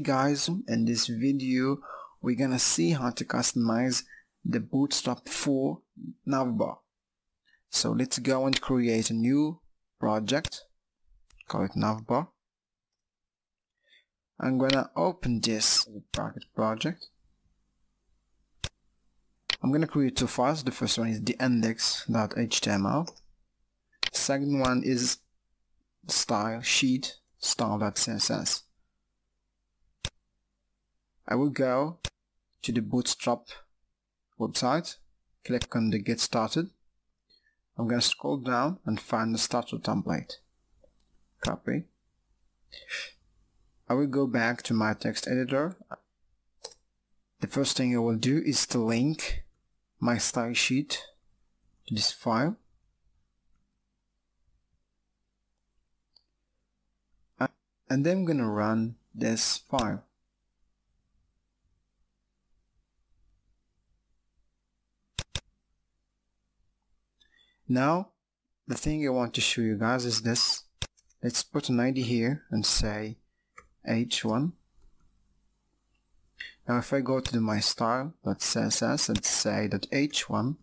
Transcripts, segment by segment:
Hey guys, in this video we're gonna see how to customize the Bootstrap 4 navbar. So let's go and create a new project, call it navbar. I'm gonna open this target project. I'm gonna create two files. The first one is the index.html. Second one is style sheet style.css. I will go to the Bootstrap website, click on the get started. I'm going to scroll down and find the starter template. Copy. I will go back to my text editor. The first thing I will do is to link my style sheet to this file. And then I'm going to run this file. Now, the thing I want to show you guys is this. Let's put an ID here and say h1. Now if I go to the my style.css and say that h1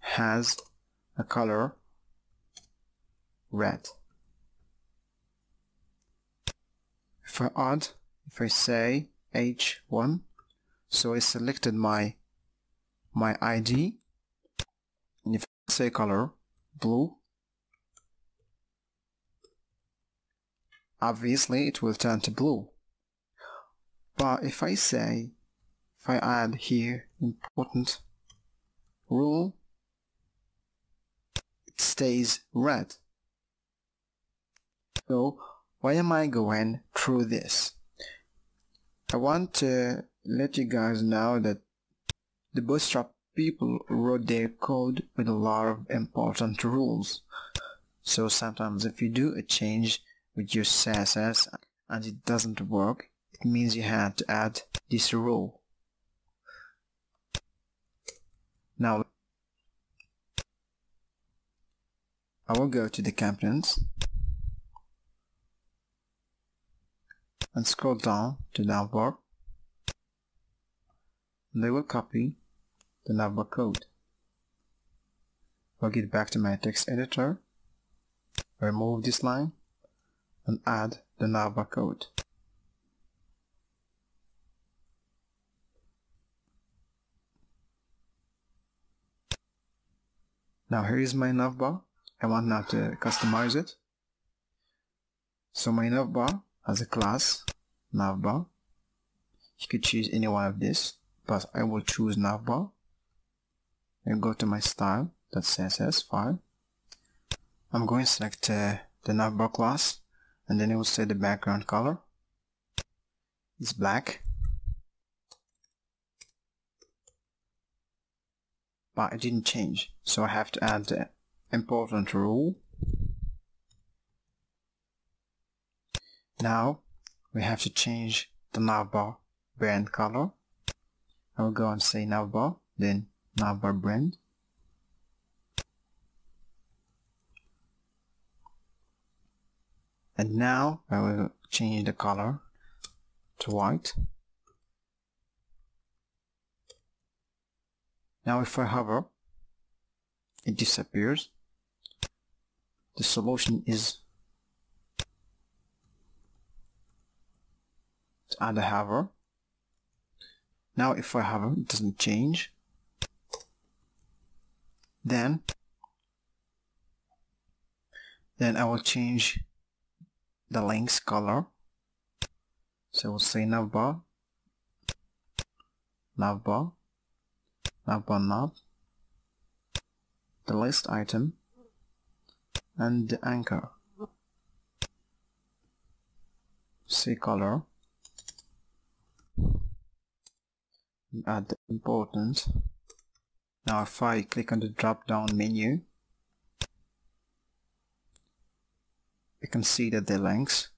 has a color red. If I add, if I say h1, so I selected my my ID say color. Blue. Obviously it will turn to blue. But if I say if I add here important rule it stays red. So why am I going through this? I want to let you guys know that the bootstrap people wrote their code with a lot of important rules. So sometimes if you do a change with your CSS and it doesn't work, it means you had to add this rule. Now I will go to the components and scroll down to navbar and I will copy the navbar code. I'll get back to my text editor, remove this line, and add the navbar code. Now here is my navbar. I want now to customize it. So my navbar has a class, navbar. You could choose any one of this, but I will choose navbar and go to my style CSS file I'm going to select uh, the navbar class and then it will say the background color. Is black. But it didn't change so I have to add the important rule. Now we have to change the navbar brand color. I will go and say navbar then navbar brand. And now I will change the color to white. Now if I hover it disappears. The solution is to add a hover. Now if I hover it doesn't change then then I will change the links color. So we'll say navbar navbar navbar nav the list item and the anchor. Say color. Add the importance now if I click on the drop down menu. You can see that the links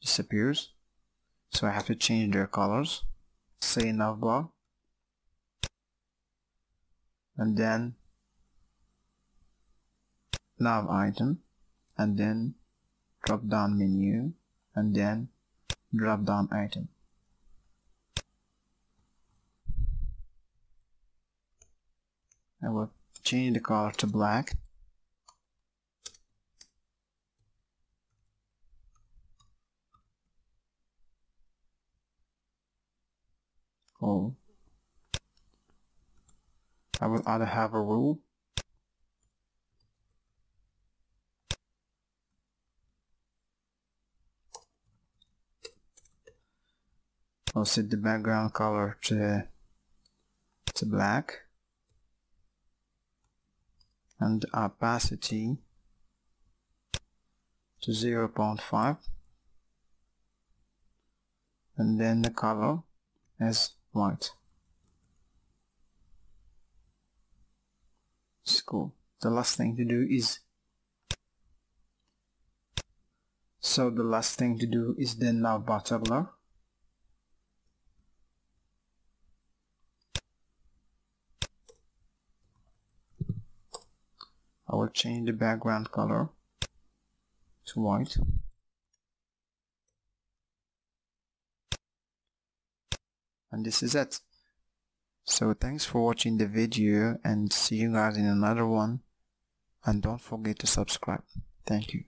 disappears. So I have to change their colors. Say navbar and then nav item. And then drop down menu. And then drop down item. I will change the color to black. Oh. I will either have a rule. I'll set the background color to, to black and opacity to 0.5 and then the color as white. It's cool. The last thing to do is so the last thing to do is then navbar toggler I will change the background color to white. And this is it. So thanks for watching the video and see you guys in another one. And don't forget to subscribe. Thank you